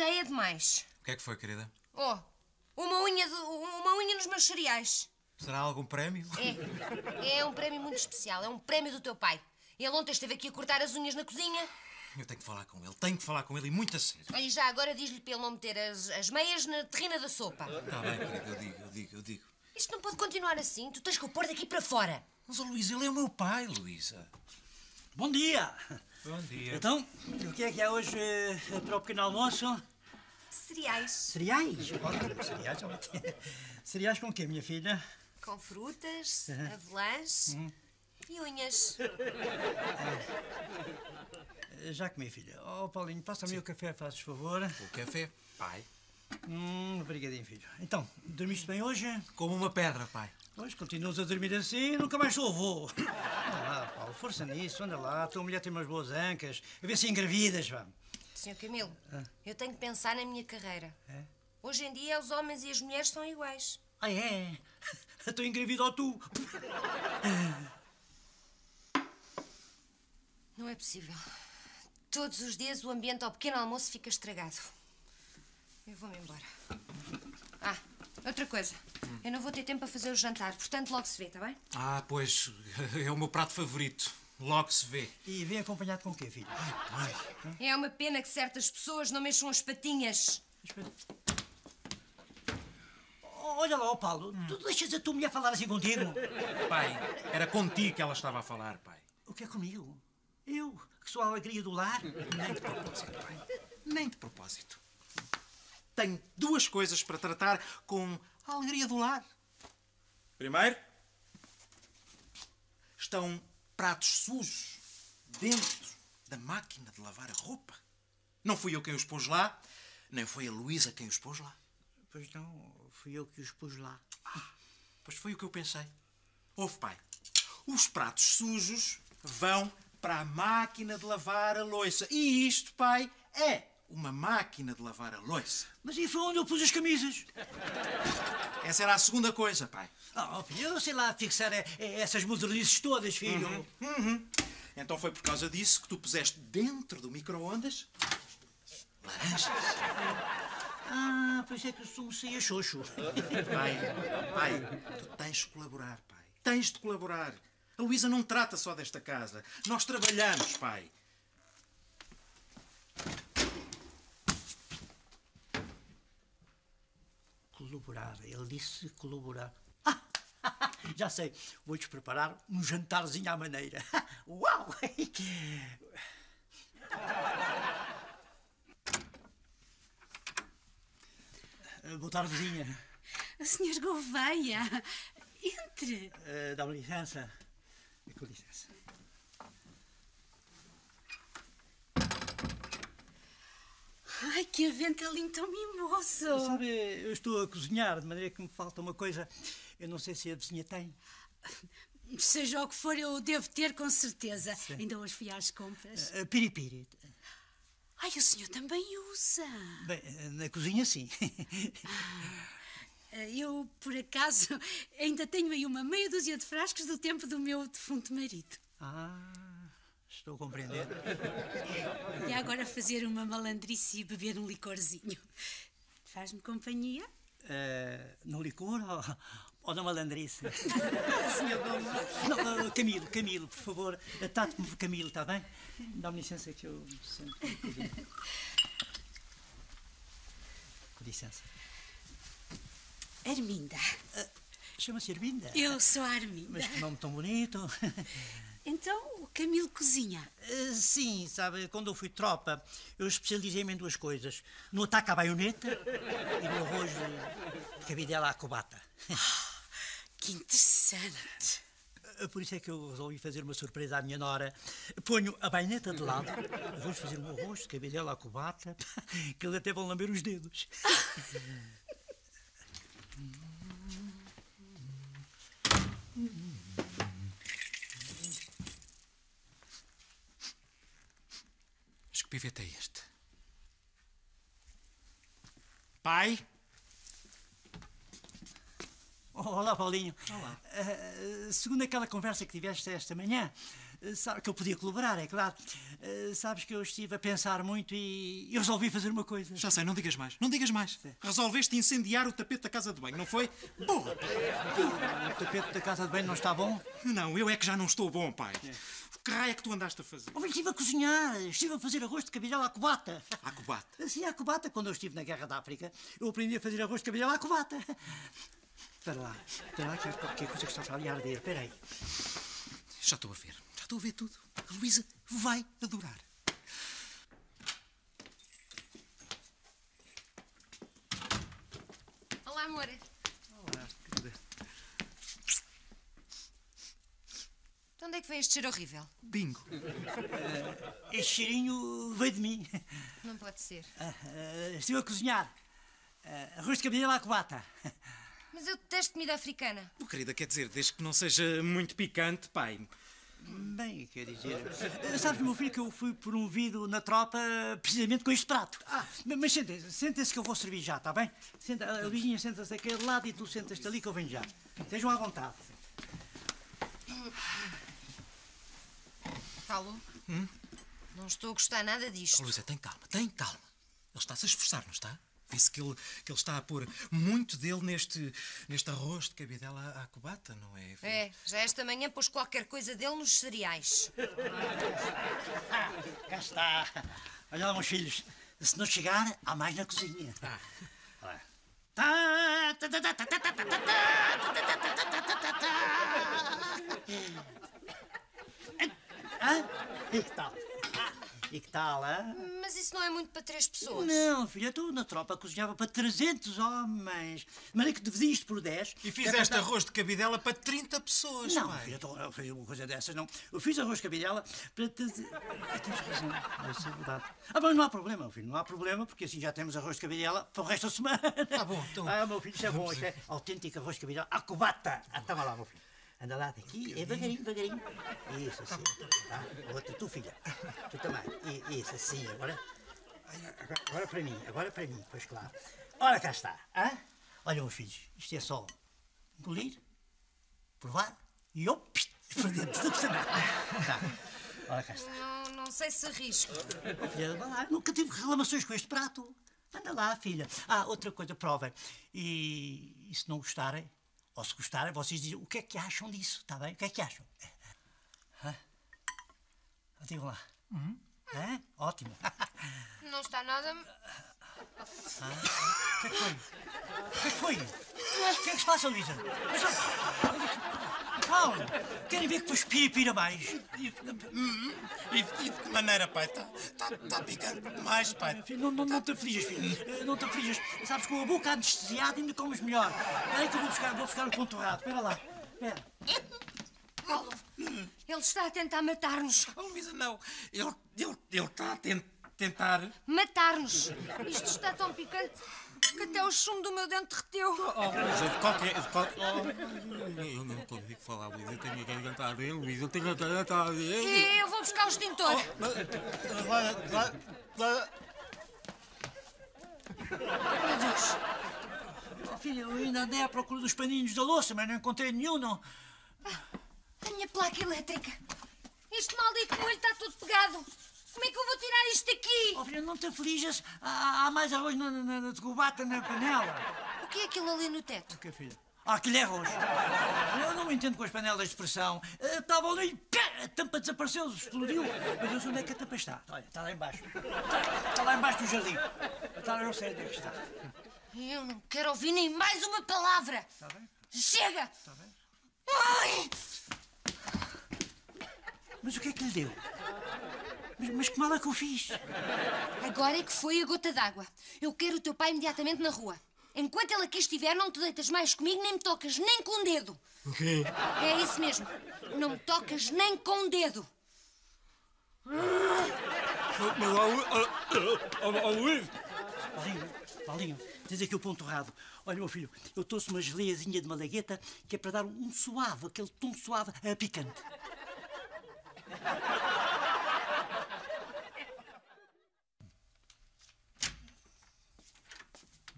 já é demais. O que é que foi, querida? Oh, uma unha, de, uma unha nos meus cereais. Será algum prémio? É. É um prémio muito especial. É um prémio do teu pai. Ele ontem esteve aqui a cortar as unhas na cozinha. Eu tenho que falar com ele, tenho que falar com ele e muito a sério. Olha, e já agora diz-lhe para ele não meter as, as meias na terrina da sopa. Está bem, querida, eu digo, eu digo, eu digo. Isto não pode continuar assim. Tu tens que o pôr daqui para fora. Mas, oh, Luísa, ele é o meu pai, Luísa. Bom dia! Bom dia. Então, o que é que há hoje eh, para o pequeno almoço? Cereais. Cereais? Cereais, olha. Cereais com o quê, minha filha? Com frutas, avelãs e unhas. Eh, Já comi, filha. Oh, Paulinho, passa-me o café, fazes favor. O café, pai. Hum, obrigadinho, filho. Então, dormiste bem hoje? Como uma pedra, pai. Pois, continuas a dormir assim nunca mais sou avô. Anda lá, Paulo, força nisso, anda lá. A tua mulher tem umas boas ancas. A ver se engravidas, vá. Senhor Camilo, eu tenho que pensar na minha carreira. É? Hoje em dia, os homens e as mulheres são iguais. Ah, é? Estou engravidado tu. Não é possível. Todos os dias o ambiente ao pequeno almoço fica estragado. Eu vou-me embora. Ah, outra coisa. Eu não vou ter tempo para fazer o jantar, portanto logo se vê, está bem? Ah, pois, é o meu prato favorito. Logo se vê. E vem acompanhado com o quê, filho? Pai, É uma pena que certas pessoas não mexam as patinhas. Espera. Olha lá, Paulo, tu deixas a tua mulher falar assim contigo? pai, era contigo que ela estava a falar, pai. O que é comigo? Eu, que sou a alegria do lar? Nem de propósito, pai. Nem de propósito. Tenho duas coisas para tratar com a alegria do lar. Primeiro, estão pratos sujos dentro da máquina de lavar a roupa. Não fui eu quem os pôs lá, nem foi a Luísa quem os pôs lá. Pois não, fui eu que os pus lá. Pois foi o que eu pensei. Ouve, pai. Os pratos sujos vão para a máquina de lavar a louça. E isto, pai, é uma máquina de lavar a louça. Mas e foi onde eu pus as camisas? Essa era a segunda coisa, pai. Ah, oh, filho, eu sei lá fixar eh, essas modernices todas, filho. Então foi por causa disso que tu puseste dentro do micro-ondas laranjas. Ah, pois é que o sumo saía xoxo. Pai, pai, tu tens de colaborar, pai. Tens de colaborar. A Luísa não trata só desta casa. Nós trabalhamos, pai. Colaborar, ele disse colaborar. Ah, já sei, vou-te preparar um jantarzinho à maneira. Uau! Boa tardezinha. Senhor Gouveia, entre. Eh, Dá-me licença. Com licença. Ai, que aventalinho tão mimoso. Sabe, eu estou a cozinhar, de maneira que me falta uma coisa. Eu não sei se a vizinha tem. Seja o que for, eu devo ter com certeza. Ainda hoje fui às compras. Eh, Piripiri. Ai, o senhor também usa. Bem, na cozinha, sim. Eu, por acaso, ainda tenho aí uma meia dúzia de frascos do tempo do meu defunto marido. Ah, estou a compreender. E agora fazer uma malandrice e beber um licorzinho. Faz-me companhia? Eh, no licor ou, ou na malandrice? Senhor. Não, eh, Camilo, Camilo, por favor, trate-me por Camilo, está bem? Dá-me licença que eu me sento. bocadinho. Com licença. Arminda. Chama-se Arminda. Eu sou a Arminda. Mas que nome tão bonito. Então, o Camilo cozinha. Eh, Sim, sabe, quando eu fui tropa, eu especializei-me em duas coisas. No ataque à baioneta e no arroz de cabidela à cobata. Que interessante. Eh, Por isso é que eu resolvi fazer uma surpresa à minha nora. Ponho a baioneta de lado, vou fazer um arroz de cabidela à cobata, que eles até vão lamber os dedos. Pivete é este? Pai? Olá, Paulinho. Olá. Uh, segundo aquela conversa que tiveste esta manhã, uh, sabe que eu podia colaborar, é claro. Uh, sabes que eu estive a pensar muito e, e resolvi fazer uma coisa. Já sei, não digas mais, não digas mais. Sim. Resolveste incendiar o tapete da casa de banho, não foi? Boa! O tapete da casa de banho não está bom? Não, eu é que já não estou bom, pai. É. Que raio é que tu andaste a fazer? Oh, estive a cozinhar, estive a fazer arroz de cabidela à cubata. À cubata? Sim, à cubata. Quando eu estive na Guerra da África, eu aprendi a fazer arroz de cabidela à cubata. Espera lá, espera lá, que é qualquer coisa que está ali a arder. Espera aí. Já estou a ver, já estou a ver tudo. A Luísa vai adorar. Olá, amor. Onde é que vem este cheiro horrível? Bingo. Uh, este cheirinho veio de mim. Não pode ser. Uh, uh, estive a cozinhar. Uh, arroz de cabidela à cubata. Mas eu detesto comida africana. Oh, querida, quer dizer, desde que não seja muito picante, pai. Bem, quer dizer. Sabes, meu filho, que eu fui promovido na tropa precisamente com este prato. Ah, mas sentem-se, sentem-se que eu vou servir já, está bem? Senta, a Luizinha senta-se daquele lado e tu sentas-te ali que eu venho já. Estejam à vontade. Paulo? Hum? Não estou a gostar nada disto. Oh, Luísa, tem calma, tem calma. Ele está-se a esforçar, não está? Vê-se que ele, que ele está a pôr muito dele neste, neste arroz de cabidela à, à cubata, não é? É, já esta manhã pôs qualquer coisa dele nos cereais. Cá está. Olha lá, meus filhos. Se não chegar, há mais na cozinha. Ah. Hã? E que tal? E que tal, hã? Mas isso não é muito para três pessoas. Não, filha, tu na tropa cozinhava para 300 homens. Mas é que dividiste por 10. E fizeste arroz de cabidela para 30 pessoas, Não, pai. filha, então, eu fiz uma coisa dessas, não. Eu fiz arroz de cabidela para... Ah, tens razão, isso é verdade. Ah, mas não há problema, meu filho, não há problema, porque assim já temos arroz de cabidela para o resto da semana. Tá bom, então... Ah, meu filho, isso é bom, isso é autêntico arroz de cabidela à cubata. Ah, toma lá, meu filho. Anda lá daqui, é devagarinho, devagarinho. Isso, assim. Tá? Outra, tu, filha. Tu também. Isso, assim, agora. Agora, agora para mim, agora para mim, pois claro. Ora, cá está. Hã? Olha, meus filhos, isto é só engolir, provar e op, para dentro. Nada. Tá. Ora, cá está. Não, não sei se risco. Oh, filha, vá lá, nunca tive reclamações com este prato. Anda lá, filha. Ah, outra coisa, provem. E, e se não gostarem, ou se gostarem, vocês dizem o que é que acham disso, está bem? O que é que acham? Hã? Digam lá. Uhum. Hã? Ótimo. Não está nada. Ah, o que é que foi? O que é que foi? O que é que se passa, Luísa? Paulo, querem ver que tu espira mais? E, e, e, de que maneira, pai? Está tá, tá picante demais, pai. Filho, não, não, não te aflijas, filho. Não te aflijas. Sabes, com a boca anestesiada ainda comes melhor. Espera aí que eu vou buscar, vou buscar torrado. Espera lá. Espera. Ele está a tentar matar-nos. Oh, Luísa, não. Ele, ele, ele está a tent, tentar... Matar-nos. Isto está tão picante que até o chumbo do meu dente derreteu. Oh, Luísa, de qualquer... De qual... oh, eu não consigo falar, Luísa. Eu tenho a garganta a arder, Luísa. Eu tenho a garganta a arder. E eu vou buscar o extintor. Oh, vai, vai, vai. Meu Deus. Oh, filha, eu ainda andei à procura dos paninhos da louça, mas não encontrei nenhum, não. Placa elétrica. Este maldito molho está todo pegado. Como é que eu vou tirar isto daqui? Oh, filha, não te aflijas. Há, há mais arroz na, na, na cubata na panela. O que é aquilo ali no teto? O que, filha? Ah, aquilo é arroz. Eu não me entendo com as panelas de pressão. Estava ali, a tampa desapareceu, explodiu. Mas eu sei onde é que a tampa está. Olha, está lá embaixo. Está, está lá embaixo do jardim. Está, eu sei onde é que está. Eu não quero ouvir nem mais uma palavra. Está bem? Chega! Está bem? Ai! Mas o que é que lhe deu? Mas, mas que mal é que eu fiz? Agora é que foi a gota d'água. Eu quero o teu pai imediatamente na rua. Enquanto ele aqui estiver, não te deitas mais comigo, nem me tocas nem com um dedo. O quê? É isso mesmo. Não me tocas nem com um dedo. Luís! Paulinho, Paulinho, tens aqui o ponto errado. Olha, meu filho, eu trouxe uma geleiazinha de malagueta que é para dar um suave, aquele tom suave a picante.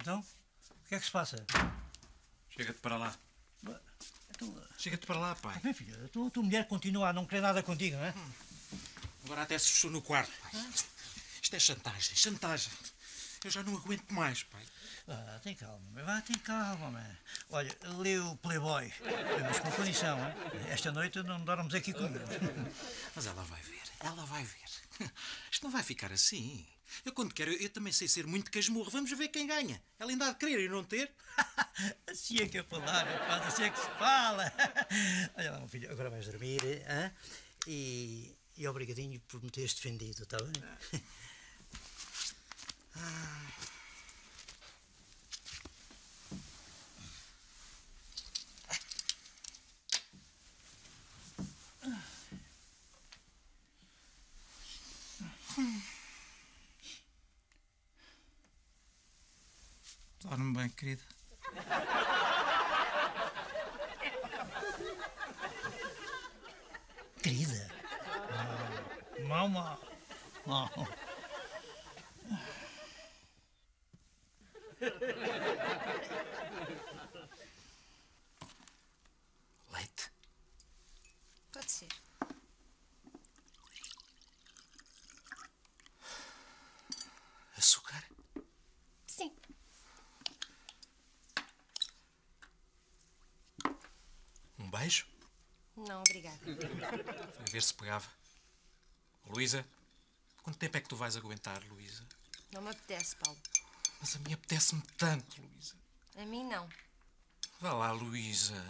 Então, o que é que se passa? Chega-te para lá. Chega-te para lá, pai. Bem, filha, a tua, a tua mulher continua a não querer nada contigo, não é? Agora até se fechou no quarto. Isto é chantagem, chantagem. Eu já não aguento mais, pai. Ah, tem calma, vá, tem calma. Olha, lê o Playboy, mas com condição, hein? Esta noite não dormos aqui comigo. Mas ela vai ver, ela vai ver. Isto não vai ficar assim. Eu, quando quero, eu também sei ser muito casmurro. Vamos ver quem ganha. Ela ainda há de querer e não ter. assim é que é falar, rapaz, assim é que se fala. Olha lá, meu filho, agora vais dormir, hein? E, e obrigadinho por me teres defendido, está bem? Dorme bem, querida. Querida. Mal. Leite. Pode ser. Açúcar. Sim. Um beijo. Não, obrigada. A ver se pegava. Luísa, quanto tempo é que tu vais aguentar, Luísa? Não me apetece, Paulo. Mas a mim apetece-me tanto, Luísa. A mim não. Vá lá, Luísa.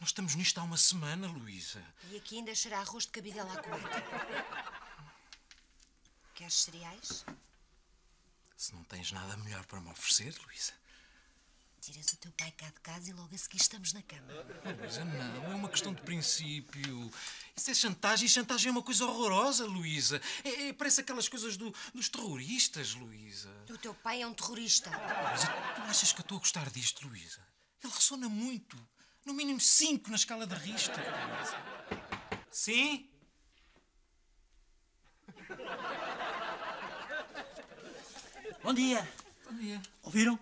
Nós estamos nisto há uma semana, Luísa. E aqui ainda a arroz de cabidela à cubata. Queres cereais? Se não tens nada melhor para me oferecer, Luísa. Tiras o teu pai cá de casa e logo a seguir estamos na cama. Luísa, não. É uma questão de princípio. Isso é chantagem e chantagem é uma coisa horrorosa, Luísa. É, é- parece aquelas coisas do- dos terroristas, Luísa. O teu pai é um terrorista. Luísa, tu achas que eu estou a gostar disto, Luísa? Ele ressona muito. No mínimo cinco na escala de Richter, Luísa. Sim? Bom dia. Bom dia. Ouviram?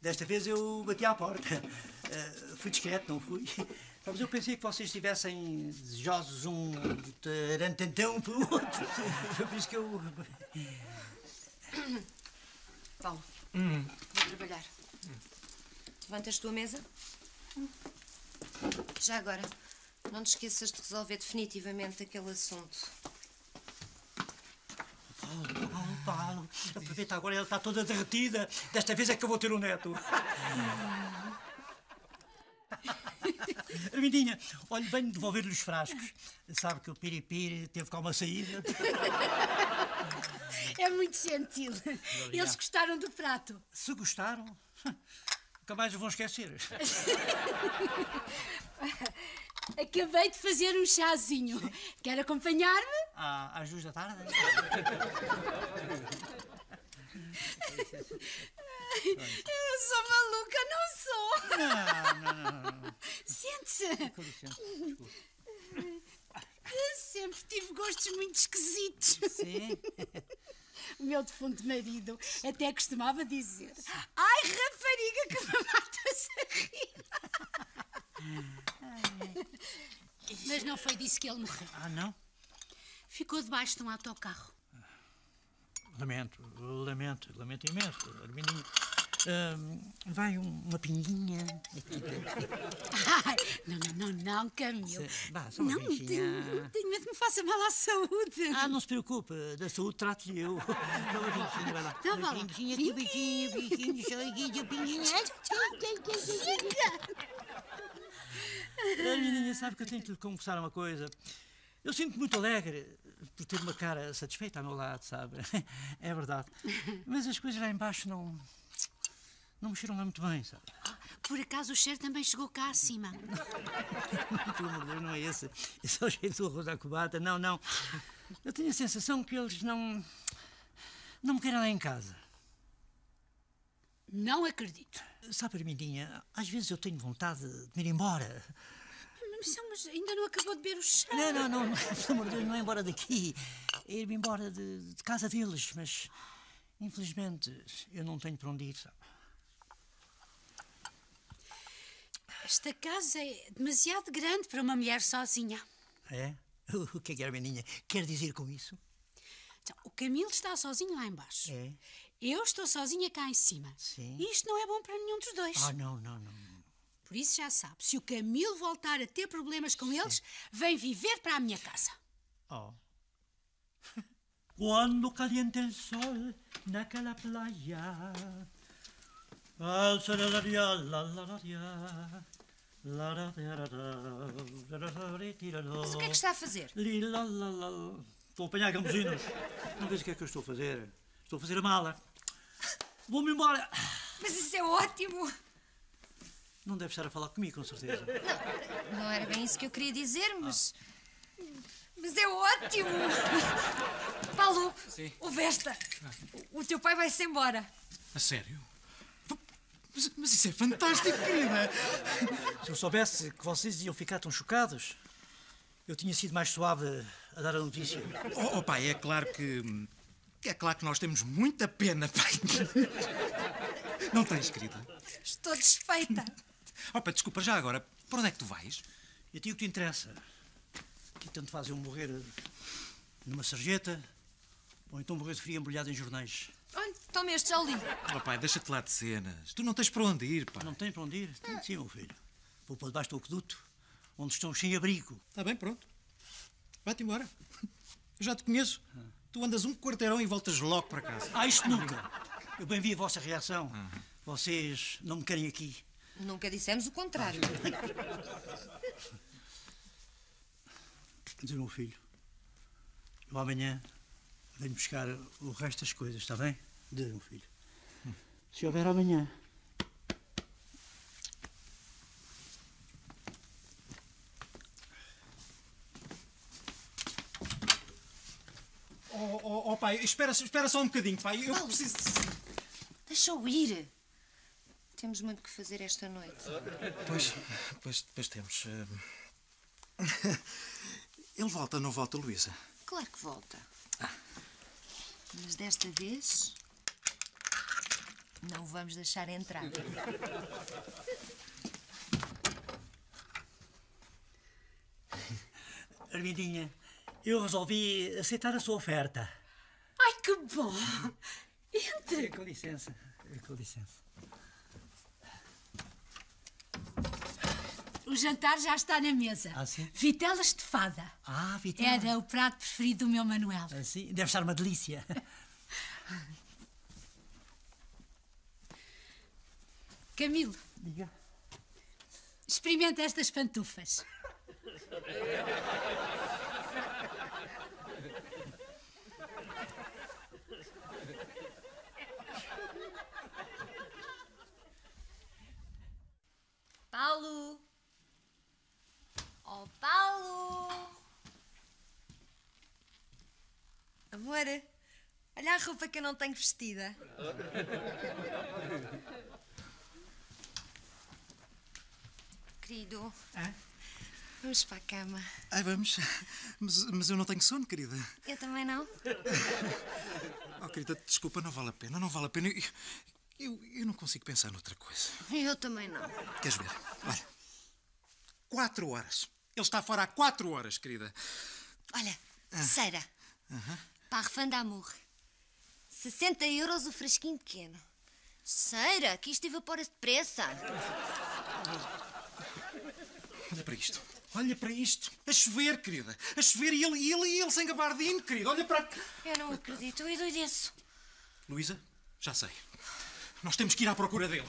Desta vez eu bati à porta. Eh, fui discreto, não fui. Mas eu pensei que vocês estivessem desejosos um de tarantantão para o outro. Foi por isso que eu. Paulo, vou trabalhar. Levantas tua mesa? Já agora, não te esqueças de resolver definitivamente aquele assunto. Paulo, Paulo, Paulo. Aproveita agora, ela está toda derretida. Desta vez é que eu vou ter um neto. Armindinha, olha, venho devolver-lhe os frascos. Sabe que o piripiri teve cá uma saída. É muito gentil. Eles gostaram do prato. Se gostaram, nunca mais o vão esquecer. Acabei de fazer um chazinho. Quer acompanhar-me? À- às duas da tarde? Eu sou maluca, não sou. Não, não, não. não. Sente-se. Com licença, desculpe. Eu sempre tive gostos muito esquisitos. Sim. O meu defunto marido até costumava dizer: Ai, rapariga, que me matas a rir. Mas não foi disso que ele morreu. Ah, não? Ficou debaixo de um autocarro. Lamento, lamento, lamento imenso, Armindinho. Ahm, vai um- uma pinguinha. Ai, não, não, não, não, Camilo. Só uma não, beijinha. tenho, tenho medo que me faça mal à saúde. Ah, não se preocupe, da saúde trato-lhe eu. Dá uma pinguinha, vai lá. Então vá lá. Pinguinha, aqui, beijinho, beijinho, só Armindinha, sabe que eu tenho que lhe confessar uma coisa. Eu sinto muito alegre por ter uma cara satisfeita ao meu lado, sabe? É verdade. Mas as coisas lá embaixo não. não mexeram lá muito bem, sabe? Por acaso o cheiro também chegou cá acima. Pelo amor de Deus, não é esse. Esse é o do arroz à cubata. Não, não. Eu tenho a sensação que eles não. não me querem lá em casa. Não acredito. Sabe, Armindinha, às vezes eu tenho vontade de me ir embora. Mas, ainda não acabou de beber o chá. Não, não, não, não, pelo amor de Deus, não é embora daqui. É ir-me embora de, de casa deles, mas infelizmente eu não tenho para onde ir, sabe? Esta casa é demasiado grande para uma mulher sozinha. É? O que é que é, Armandinha? Quer dizer com isso? Então, o Camilo está sozinho lá embaixo. É? Eu estou sozinha cá em cima. Sim. E isto não é bom para nenhum dos dois. Ah, oh, não, não, não. Por isso já sabe, se o Camilo voltar a ter problemas com Sim. eles, vem viver para a minha casa. Oh. Quando caliente o sol naquela playa, mas o que é que está a fazer? Estou a apanhar gambuzinos. Não vês o que é que eu estou a fazer? Estou a fazer a mala. Vou-me embora. Mas isso é ótimo! Não deve estar a falar comigo, com certeza. Não era bem isso que eu queria dizer, mas. Mas é ótimo! Paulo, o Vesta, o, o teu pai vai-se embora. A sério? Mas, mas isso é fantástico, querida! Se eu soubesse que vocês iam ficar tão chocados, eu tinha sido mais suave a dar a notícia. Oh, oh, pai, é claro que. É claro que nós temos muita pena, pai. Não tens, querida? Estou desfeita. Oh, pai, desculpa, já agora, para onde é que tu vais? E a ti o que te interessa? Que tanto faz eu morrer numa sarjeta ou então morrer de frio embrulhado em jornais. Olha, toma este, já o li. Oh, pai, deixa-te lá de cenas. Tu não tens para onde ir, pá. Não tem para onde ir? Tem sim, meu filho. Vou para debaixo do aqueduto, onde estão os sem-abrigo. Está bem, pronto. Vai-te embora. Eu já te conheço. Tu andas um quarteirão e voltas logo para casa. Ah, isto nunca! Eu bem vi a vossa reação. Vocês não me querem aqui. Nunca dissemos o contrário. Dizer, meu filho, eu amanhã venho buscar o resto das coisas, está bem? Dizer, meu filho. Se houver amanhã. Oh, oh, oh, pai, espera, espera só um bocadinho, pai. Eu Paulo. preciso. Deixa-o ir. Temos muito que fazer esta noite. Pois, pois, pois temos. eh, Ele volta, não volta, Luísa? Claro que volta. Mas desta vez. Não o vamos deixar entrar. Armindinha, eu resolvi aceitar a sua oferta. Bom! Entre! Com licença, com licença. O jantar já está na mesa. Ah, sim? Vitelas de fada. Ah, Vitor. Era o prato preferido do meu Manuel. Assim, deve estar uma delícia. Camilo, Diga. experimenta estas pantufas. Paulo! Oh, Paulo! Amor, olha a roupa que eu não tenho vestida. Querido, Hã? vamos para a cama. Ai, vamos. Mas, mas eu não tenho sono, querida. Eu também não. Oh, querida, desculpa, não vale a pena, não vale a pena. Eu, eu, eu não consigo pensar noutra coisa. Eu também não. Queres ver? Olha. Quatro horas. Ele está fora há quatro horas, querida. Olha, Seira. Parfum d'amour. 60 euros o frasquinho pequeno. Seira, que isto evapora-se depressa. Olha para isto. Olha para isto. A chover, querida. A chover e ele, e ele, e ele sem gabardino, querida. Olha para. Eu não acredito, eu endoideço. Luísa, já sei. Nós temos que ir à procura dele.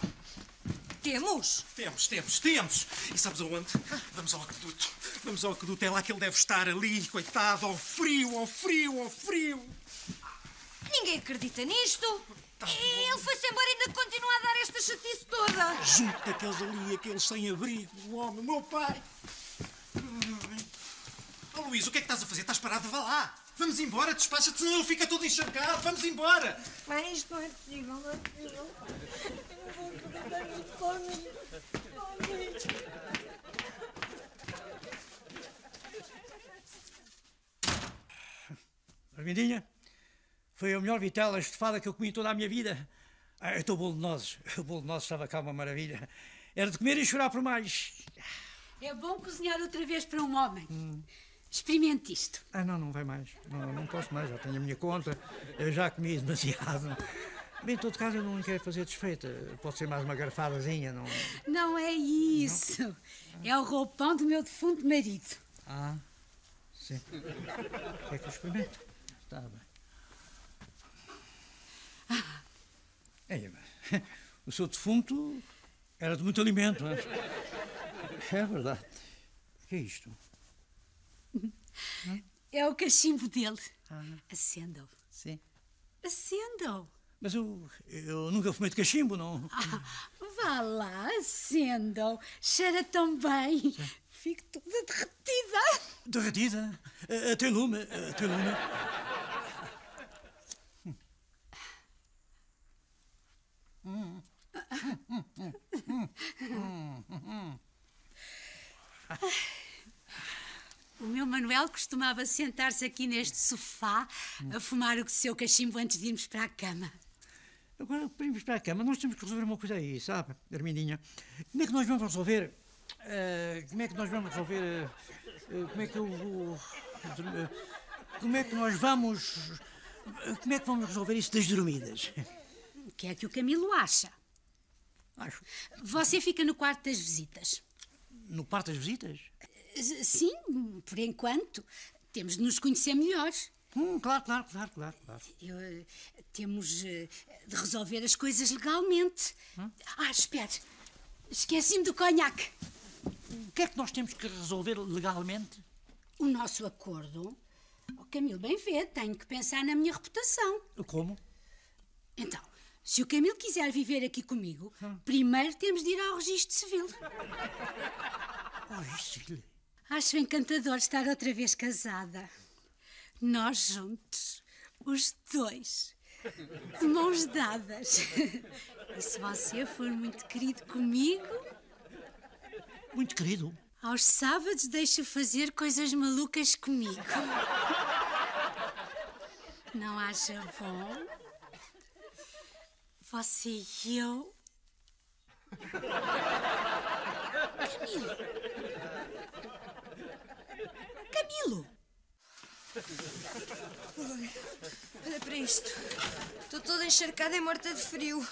Temos? Temos, temos, temos. E sabes aonde? Vamos ao aqueduto. Vamos ao aqueduto. É lá que ele deve estar ali, coitado, ao frio, ao frio, ao frio. Ninguém acredita nisto. Ele foi-se embora e ainda continua a dar esta chatice toda. Junto daqueles ali, aqueles sem abrigo. O homem, meu pai. Luís, o que é que estás a fazer? Estás parado? Vá lá. Vamos embora, despacha-te, senão ele fica todo encharcado. Vamos embora. Mas isto não é possível, não é possível. Eu não vou acreditar nisto, Tony. Armindinha, foi a melhor vitela estufada que eu comi toda a minha vida. Ah, o bolo de nozes. O bolo de nozes estava cá uma maravilha. Era de comer e chorar por mais. É bom cozinhar outra vez para um homem. Experimente isto. Ah, não, não vai mais. Não, não posso mais, já tenho a minha conta. Eu já comi demasiado. Bem, em todo caso, eu não quero fazer desfeita. Pode ser mais uma garfadazinha, não... Não é isso. É o roupão do meu defunto marido. Ah, sim. Quer que eu experimente? Está bem. É, mas o seu defunto era de muito alimento, não é? É verdade. O que é isto? É o cachimbo dele. Acenda-o. Sim. Acenda-o. Mas eu, eu nunca fumei de cachimbo, não. Ah, vá lá, acenda-o. Cheira tão bem. Fico toda derretida. Derretida. Eh, Até lume. Até lume. O meu Manuel costumava sentar-se aqui neste sofá a fumar o seu cachimbo antes de irmos para a cama. Agora, para irmos para a cama, nós temos que resolver uma coisa aí, sabe, Armindinha? Como é que nós vamos resolver... eh, como é que nós vamos resolver... eh, como é que eu... eh, como é que nós vamos... Como é que vamos resolver isso das dormidas? O que é que o Camilo acha? Acho. Você fica no quarto das visitas. No quarto das visitas? Sim, por enquanto. Temos de nos conhecer melhor. Hum, claro, claro, claro, claro, claro. Eu, eh, temos eh, de resolver as coisas legalmente. Ah, espere. Esqueci-me do conhaque. O que é que nós temos que resolver legalmente? O nosso acordo. O Camilo bem vê, tenho que pensar na minha reputação. Como? Então, se o Camilo quiser viver aqui comigo, primeiro temos de ir ao registro civil. Oh, isso, filho. Acho encantador estar outra vez casada. Nós juntos, os dois, de mãos dadas. E se você for muito querido comigo, Muito querido. aos sábados deixo fazer coisas malucas comigo. Não acha bom? Você e eu. Camilo! Camilo! Olha para isto. Estou toda encharcada e morta de frio.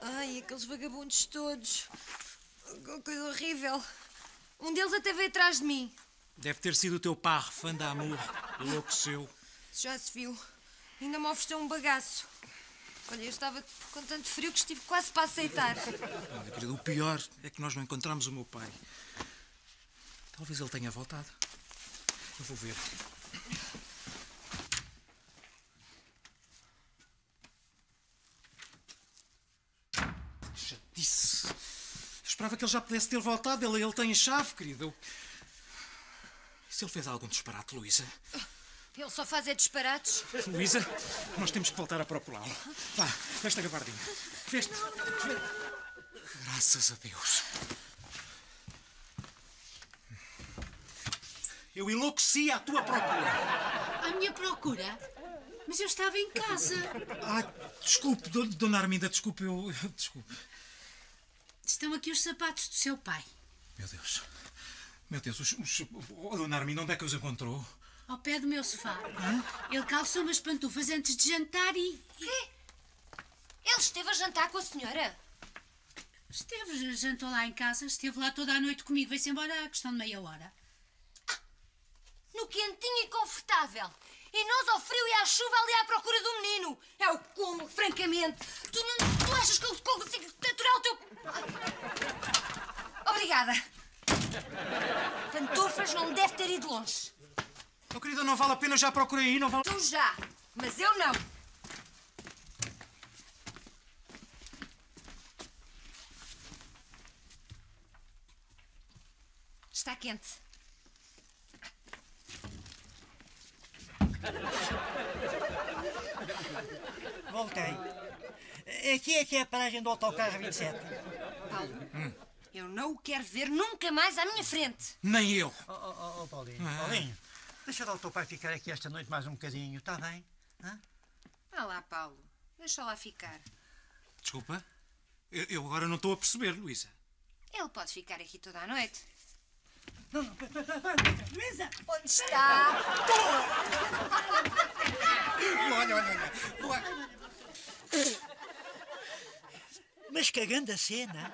Ai, aqueles vagabundos todos. Que coisa horrível. Um deles até veio atrás de mim. Deve ter sido o teu parro, fã da amor. Enlouqueceu. Isso já se viu. Ainda me ofereceu um bagaço. Olha, eu estava com tanto frio que estive quase para aceitar. Olha, querido, o pior é que nós não encontramos o meu pai. Talvez ele tenha voltado. Eu vou ver. Chatice. Eu esperava que ele já pudesse ter voltado. Ele, ele tem a chave, querido. Eu... E se ele fez algum disparate, Luísa? Ele só faz é disparates. Luísa, nós temos que voltar a procurá-lo. Vá, veste a gabardina. Veste. Graças a Deus. Eu enlouqueci à tua procura. À minha procura? Mas eu estava em casa. Ai, desculpe, do- dona Arminda, desculpe, eu. Desculpe. Estão aqui os sapatos do seu pai. Meu Deus. Meu Deus, os, os, oh, dona Arminda, onde é que os encontrou? Ao pé do meu sofá. Ele calçou umas pantufas antes de jantar e. e Ele esteve a jantar com a senhora. esteve, jantou lá em casa, esteve lá toda a noite comigo. Vai-se embora a questão de meia hora. No quentinho e confortável. E nós ao frio e à chuva ali à procura do menino. É o como, francamente. Tu, não, tu achas que eu consigo aturar o teu... Obrigada. Pantufas não deve ter ido longe. Oh, querida, não vale a pena, já procurei aí, não vale. Tu já, mas eu não. Está quente. Voltei. Aqui é que é a paragem do autocarro 27. Paulo, eu não o quero ver nunca mais à minha frente. Nem eu. Oh, oh, oh, Paulinho, Paulinho, deixa lá o teu pai ficar aqui esta noite mais um bocadinho, está bem? Hã? Vá lá, Paulo. Deixa lá ficar. Desculpa. Eu, eu agora não estou a perceber, Luísa. Ele pode ficar aqui toda a noite. Não, não, pera, pera, pera, Luísa! Onde está? Olha, olha, olha. olha. Mas cagando a cena.